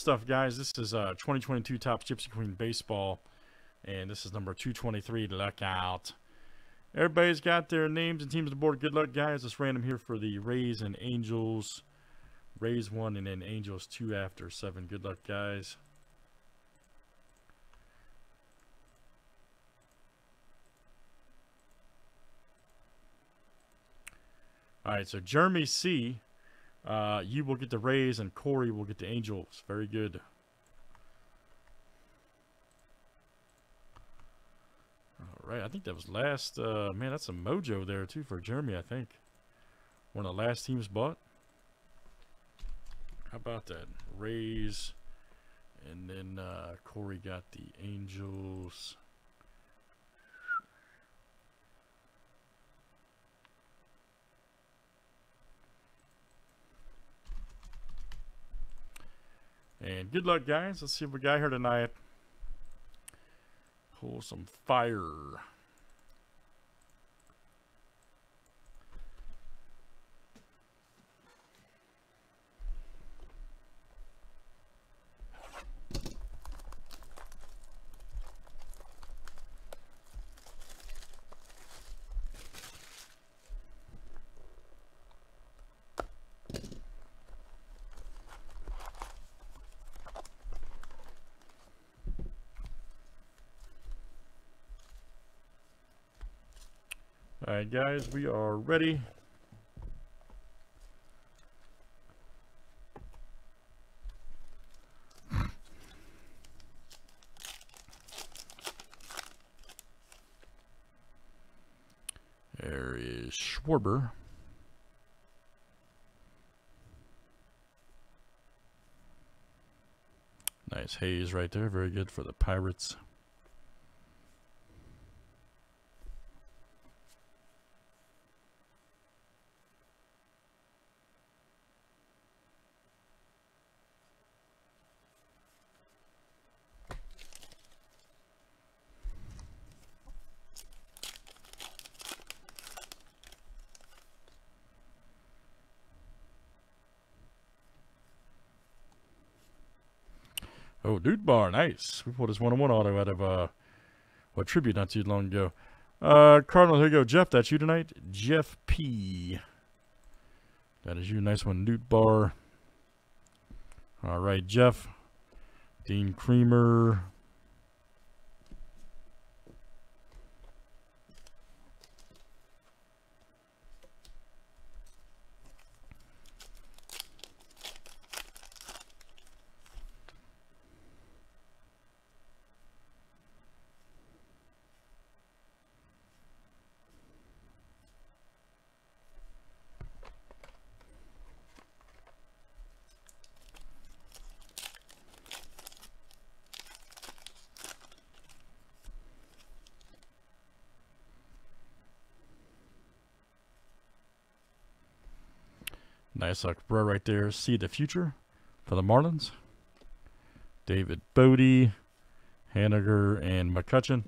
stuff, guys. This is uh 2022 Topps Gypsy Queen Baseball, and this is number 223. Luck out. Everybody's got their names and teams on the board. Good luck, guys. It's random here for the Rays and Angels. Rays one and then Angels two after seven. Good luck, guys. All right, so Jeremy C. Uh, you will get the Rays, and Corey will get the Angels. Very good. All right, I think that was last. Uh, man, that's a mojo there, too, for Jeremy, I think. One of the last teams bought. How about that? Rays, and then uh, Corey got the Angels. And good luck, guys. Let's see what we got here tonight. Pull some fire. All right, guys, we are ready. There is Schwarber. Nice Hayes right there. Very good for the Pirates. Oh, Nootbaar, nice. We pulled his one-on-one auto out of uh, what tribute not too long ago. Uh, Cardinal, here you go, Jeff. That's you tonight, Jeff P. That is you, nice one, Nootbaar. All right, Jeff, Dean Kremer, Nice bro right there. See the future for the Marlins. David Bote, Haniger, and McCutcheon.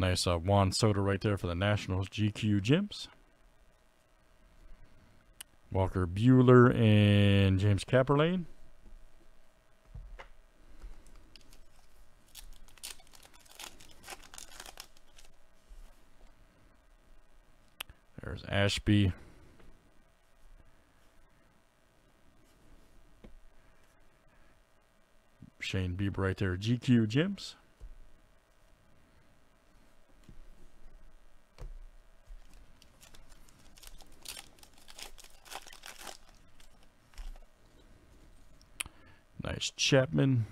Nice uh, Juan Soto right there for the Nationals. GQ Gems. Walker Buehler and James Kaprielian. There's Ashby. Shane Bieber right there. GQ Gems. Chapman.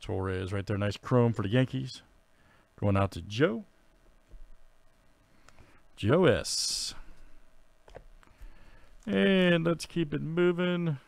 Torres right there. Nice chrome for the Yankees. Going out to Joe. Joe S. And let's keep it moving.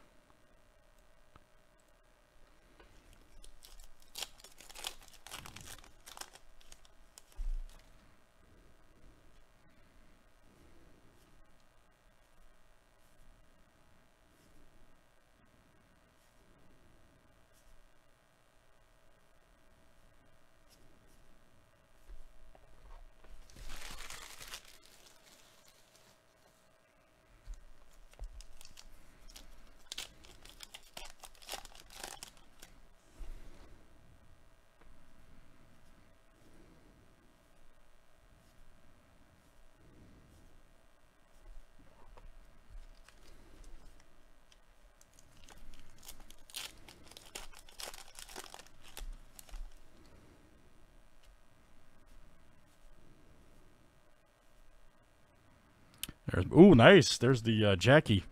There's ooh, nice. There's the uh, Jackie.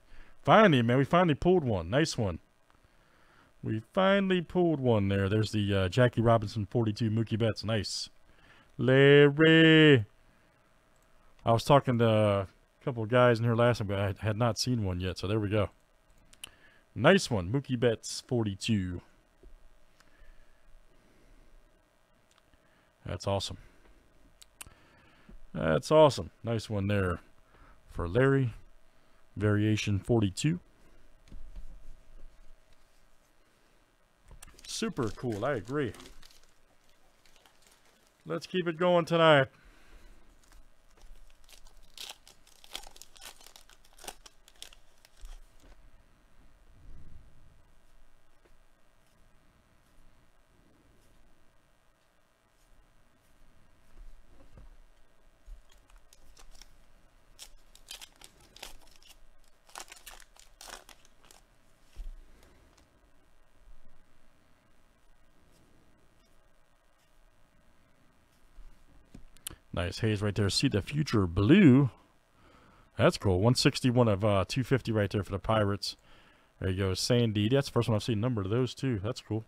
Finally, man, we finally pulled one. Nice one. We finally pulled one there. There's the uh, Jackie Robinson 42 Mookie Betts. Nice. Larry. I was talking to a couple of guys in here last time, but I had not seen one yet. So there we go. Nice one. Mookie Betts 42. That's awesome. That's awesome. Nice one there for Larry. Variation 42. Super cool. I agree. Let's keep it going tonight. Nice Hayes right there. See the future blue. That's cool. 161 of uh, 250 right there for the Pirates. There you go. Sandy. That's the first one I've seen number of those too. That's cool.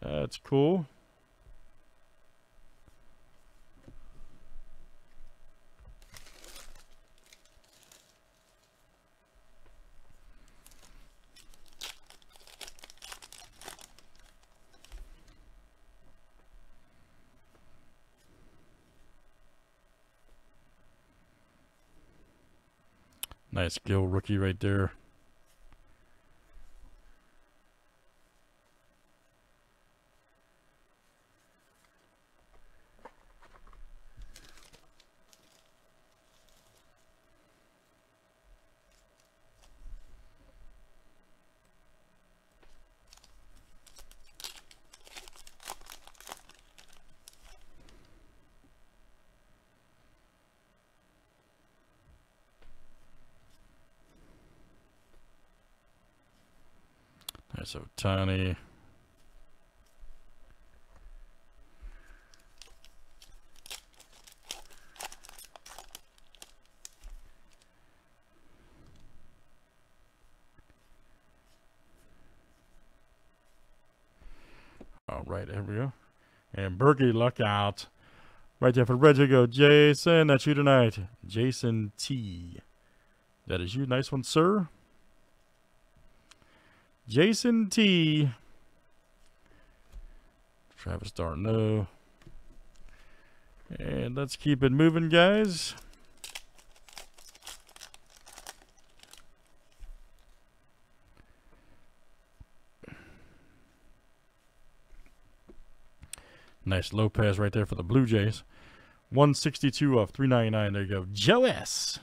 That's cool. Nice Gil rookie right there. So tiny. All right, there we go. And Berkey, luck out. Right there for Reggie go. Jason, that's you tonight. Jason T. That is you. Nice one, sir. Jason T. Travis d'Arnaud. And let's keep it moving, guys. Nice Otto Lopez right there for the Blue Jays. 162 of 399. There you go. Joe S.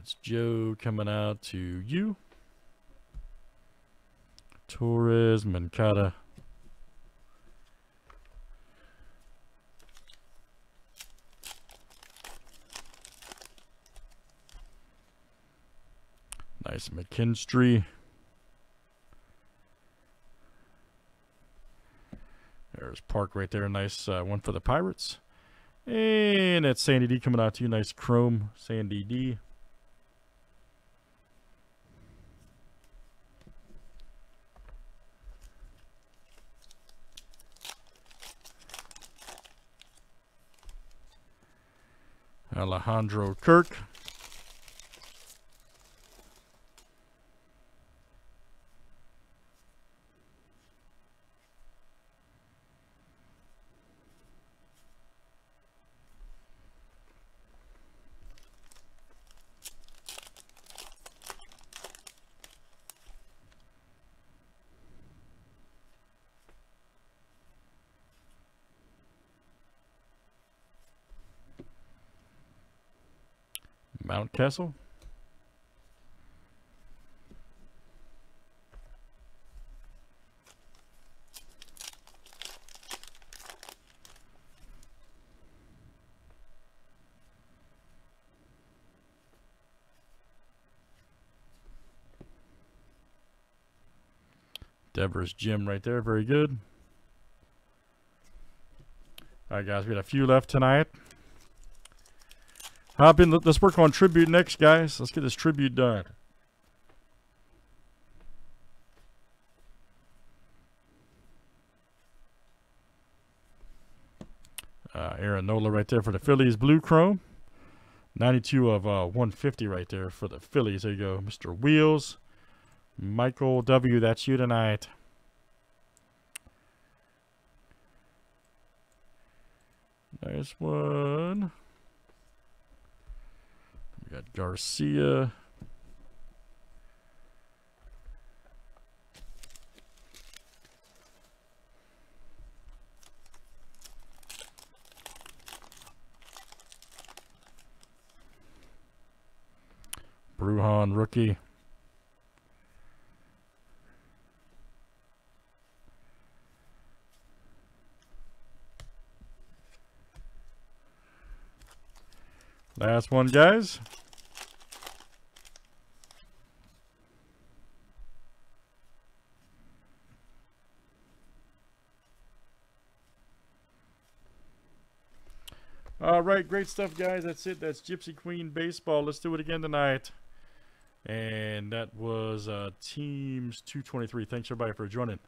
That's Joe coming out to you. Torres, Mancata. Nice McKinstry. There's Park right there. Nice uh, one for the Pirates. And that's Sandy D coming out to you. Nice chrome Sandy D. Alejandro Kirk. Mountcastle. Devers Gem right there. Very good. All right, guys. We got a few left tonight. Hop in. Let's work on tribute next, guys. Let's get this tribute done. Uh, Aaron Nola right there for the Phillies Blue Chrome. 92 of uh, 150 right there for the Phillies. There you go, Mr. Wheels. Michael W., that's you tonight. Nice one. We got Garcia. Brujan rookie. Last one, guys. All right, great stuff, guys. That's it. That's Gypsy Queen Baseball. Let's do it again tonight. And that was uh, Teams 223. Thanks, everybody, for joining.